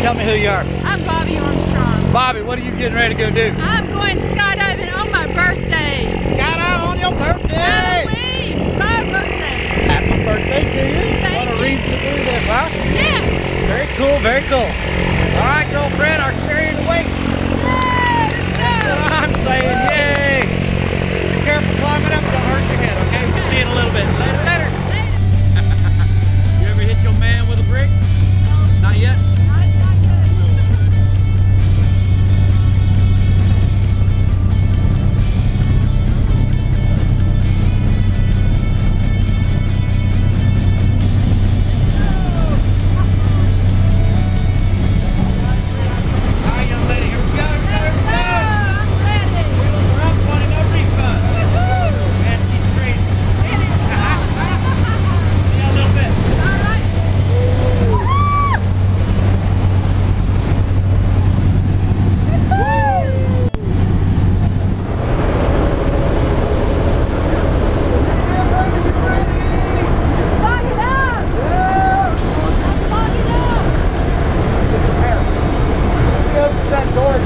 tell me who you are. I'm Bobbie Armstrong. Bobbie, what are you getting ready to go do? I'm going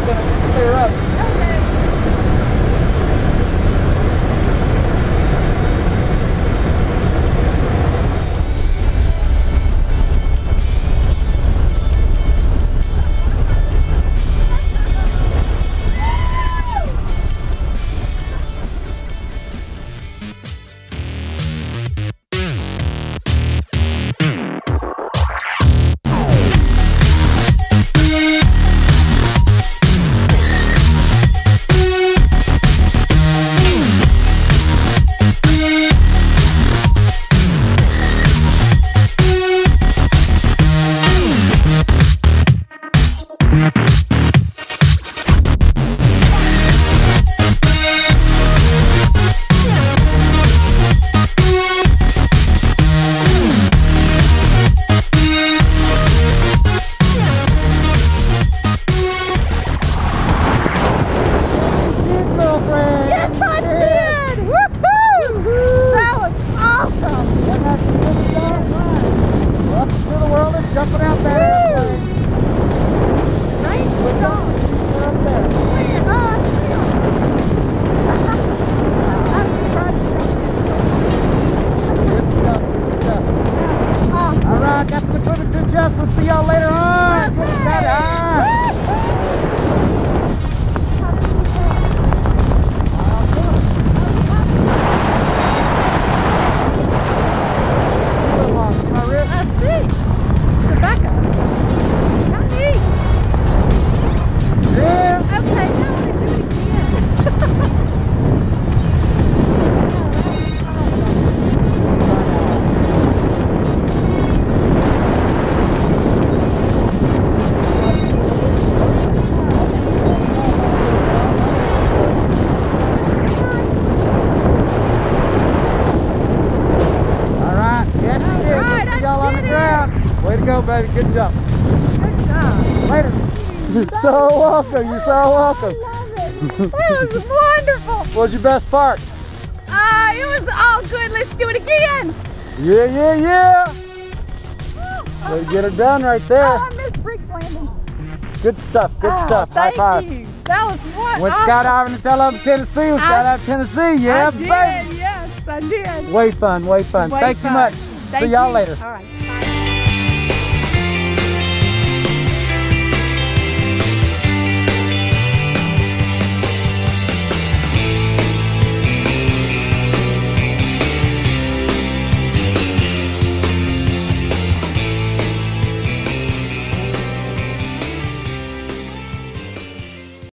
That door the equipment to adjust. We'll see y'all later on. Right, we'll see I y'all on the ground. Way to go, baby. Good job. Good job. Later. You're so welcome. You're so welcome. That was wonderful. What was your best part? Uh, it was all good. Let's do it again. Yeah, yeah, yeah. Way to get her done right there. Oh, I missed Brick landing. Good stuff. Good Oh, stuff. High five. you. That was what? Went awesome. skydiving in Telluride, Tennessee. We I- skydived Tennessee. Yeah, I did, baby. yes, I did. Way fun. Way fun. Way Thank you much. Thank See y'all later. All right.